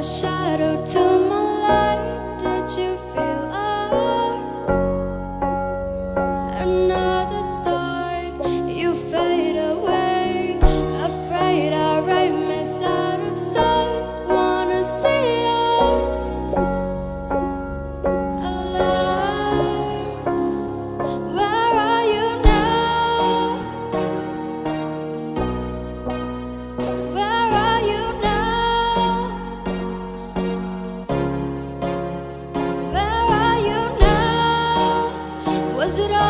a shadow to my light Did you feel us? Another start, you fade away. Afraid I'll write miss out of sight Wanna see us. Alive. Israel.